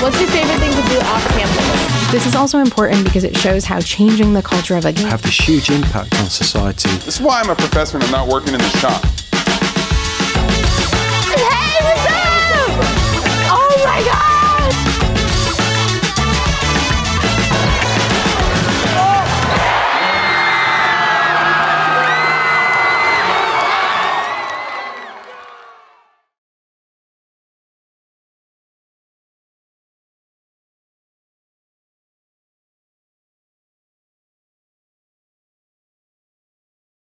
What's your favorite thing to do off campus? This is also important because it shows how changing the culture of a game have this huge impact on society. This is why I'm a professor and I'm not working in the shop.